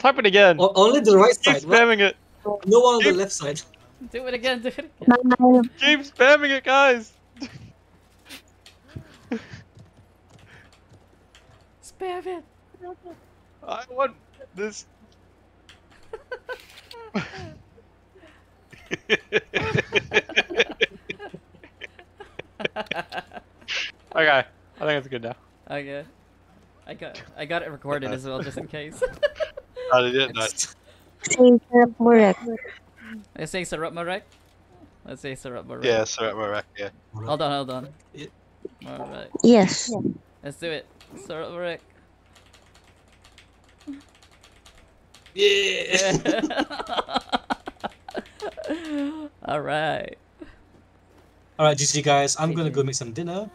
Type it again. O- only the right Keep side. What? spamming it. No one on the left side. Do it again. Do it again. Keep spamming it, guys. Spam it. I want this. okay, I think it's good now. Okay. I got I got it recorded as well, just in case. Oh, they did nice. Say Sarap Murek. Let's say Sarap Marek. Let's say Sarap Marek. Yeah, Sarat Marek, yeah. Hold on, hold on. Yeah. Alright. Yes. Let's do it. Sarap Marek. Yeah. Alright. All right, GG guys. I'm gonna go make some dinner.